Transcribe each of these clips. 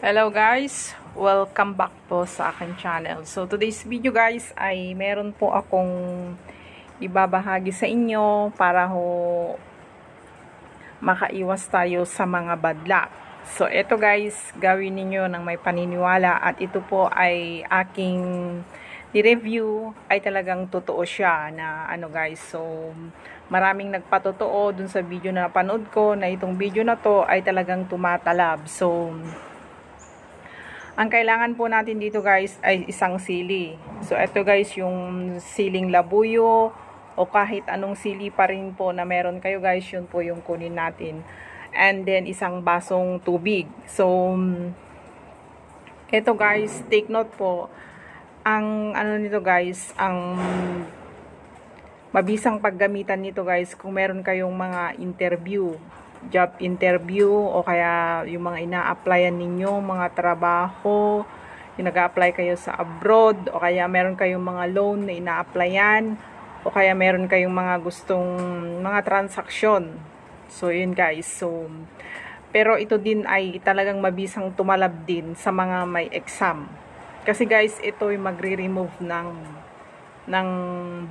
Hello guys! Welcome back po sa akin channel. So today's video guys ay meron po akong ibabahagi sa inyo para ho makaiwas tayo sa mga bad luck. So ito guys, gawin ninyo ng may paniniwala at ito po ay aking ni-review ay talagang totoo siya na ano guys. So maraming nagpatotoo dun sa video na napanood ko na itong video na to ay talagang tumatalab. So ang kailangan po natin dito guys ay isang sili. So ito guys yung siling labuyo o kahit anong sili pa rin po na meron kayo guys yun po yung kunin natin. And then isang basong tubig. So ito guys take note po ang ano nito guys ang mabisang paggamitan nito guys kung meron kayong mga interview job interview o kaya yung mga ina-applyan ninyo, mga trabaho, yung nag-apply kayo sa abroad o kaya meron kayong mga loan na ina-applyan o kaya meron kayong mga gustong mga transaksyon. So, yun guys. So, pero ito din ay talagang mabisang tumalab din sa mga may exam. Kasi guys, ito ay magre-remove ng ng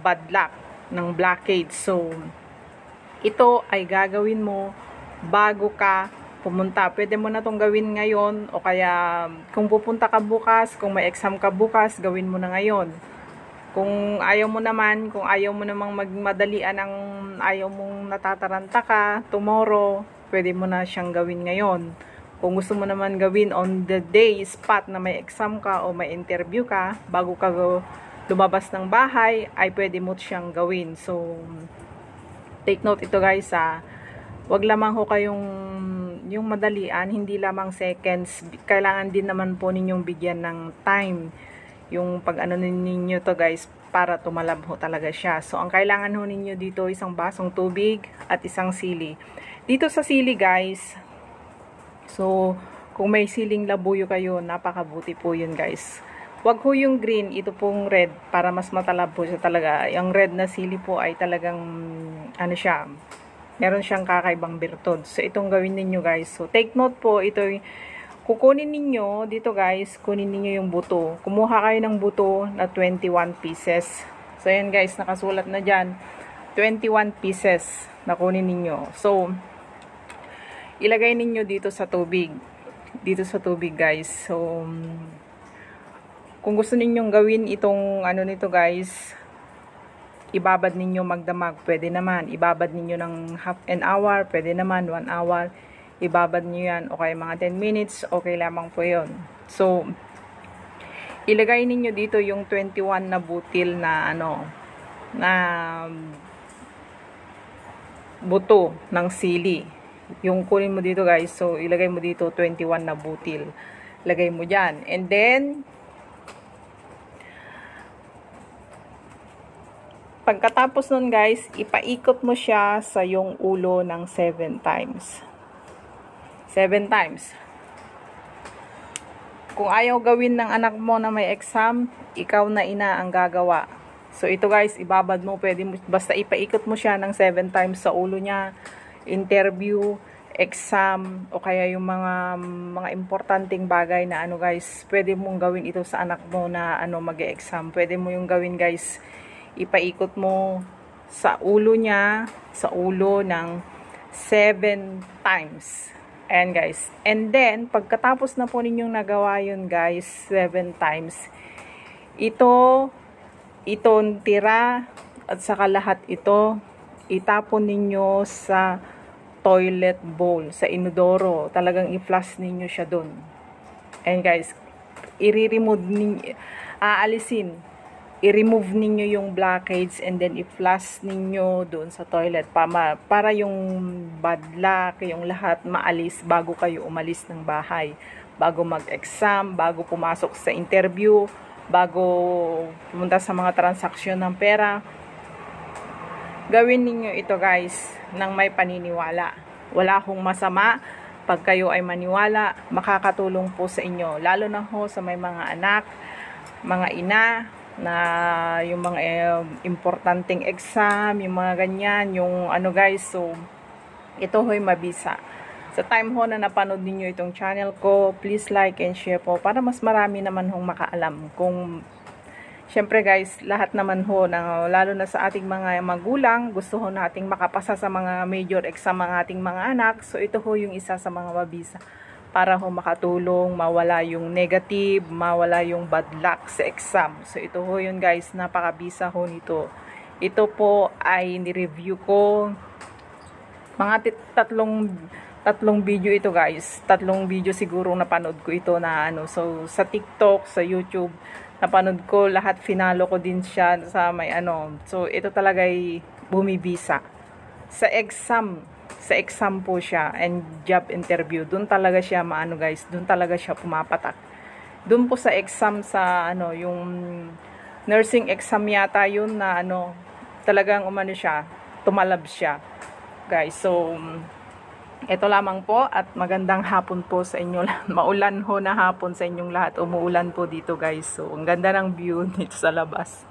bad luck, ng blockade. So, ito ay gagawin mo bago ka pumunta. Pwede mo na tong gawin ngayon o kaya kung pupunta ka bukas, kung may exam ka bukas, gawin mo na ngayon. Kung ayaw mo naman, kung ayaw mo namang magmadalian ng ayaw mong natataranta ka tomorrow, pwede mo na siyang gawin ngayon. Kung gusto mo naman gawin on the day, spot na may exam ka o may interview ka, bago ka lumabas ng bahay, ay pwede mo siyang gawin. So, take note ito guys ha wag lamang ho kayong yung madalian, hindi lamang seconds. Kailangan din naman po ninyong bigyan ng time yung pag ano ninyo to guys para tumalab ho talaga siya. So, ang kailangan ho ninyo dito isang basong tubig at isang sili. Dito sa sili guys, so, kung may siling labuyo kayo, napakabuti po yun guys. Wag ho yung green, ito pong red para mas matalab po siya talaga. Yung red na sili po ay talagang ano siya, meron siyang kakaibang birtod. So, itong gawin ninyo guys. So, take note po, ito kukunin ninyo, dito guys, kunin ninyo yung buto. Kumuha kayo ng buto na 21 pieces. So, yan guys, nakasulat na dyan. 21 pieces na kunin ninyo. So, ilagay ninyo dito sa tubig. Dito sa tubig guys. So, kung gusto ninyong gawin itong ano nito guys, ibabad ninyo magdamag, pwede naman. Ibabad ninyo ng half an hour, pwede naman, 1 hour. Ibabad nyo yan, okay, mga 10 minutes, okay lamang po yon So, ilagay ninyo dito yung 21 na butil na ano, na buto ng sili. Yung kunin mo dito guys, so ilagay mo dito 21 na butil. Lagay mo dyan. And then, Pagkatapos nun guys, ipaikot mo siya sa yung ulo ng 7 times. 7 times. Kung ayaw gawin ng anak mo na may exam, ikaw na ina ang gagawa. So ito guys, ibabad mo, pwede mo, basta ipaikot mo siya ng 7 times sa ulo niya. Interview, exam, o kaya yung mga mga importanteng bagay na ano guys, pwede mong gawin ito sa anak mo na ano mag-exam. Pwede mo yung gawin guys, ipaikot mo sa ulo niya, sa ulo ng 7 times. Ayan guys. And then, pagkatapos na po ninyong nagawa yun guys, 7 times, ito, itong tira, at saka lahat ito, itapon ninyo sa toilet bowl, sa inodoro. Talagang i-flush ninyo siya dun. Ayan guys, i-remove ninyo, aalisin i-remove ninyo yung blockage and then i-flush ninyo doon sa toilet para, para yung bad luck, yung lahat maalis bago kayo umalis ng bahay. Bago mag-exam, bago pumasok sa interview, bago pumunta sa mga transaksyon ng pera. Gawin ninyo ito guys ng may paniniwala. Wala hong masama pag kayo ay maniwala, makakatulong po sa inyo. Lalo na ho sa may mga anak, mga ina, na yung mga eh, importanteng exam, yung mga ganyan, yung ano guys, so ito ho'y mabisa. Sa time ho na napanood ninyo itong channel ko, please like and share po para mas marami naman hong makaalam kung Siyempre guys, lahat naman ho, na, lalo na sa ating mga magulang, gusto ho nating makapasa sa mga major exam ang ating mga anak. So ito ho yung isa sa mga mabisa para ho makatulong, mawala yung negative, mawala yung bad luck sa exam. So ito ho yun guys, napakabisa ho nito. Ito po ay ni-review ko mga tatlong tatlong video ito guys. Tatlong video siguro napanood ko ito na ano. So sa TikTok, sa YouTube, napanood ko lahat finalo ko din siya sa may ano. So ito talaga ay bumibisa. Sa exam, sa exam po siya and job interview. Doon talaga siya maano guys, doon talaga siya pumapatak. Doon po sa exam sa ano, yung nursing exam yata yun na ano, talagang umano siya, tumalab siya. Guys, so ito lamang po at magandang hapon po sa inyo lahat. Maulan ho na hapon sa inyong lahat. Umuulan po dito guys. So, ang ganda ng view dito sa labas.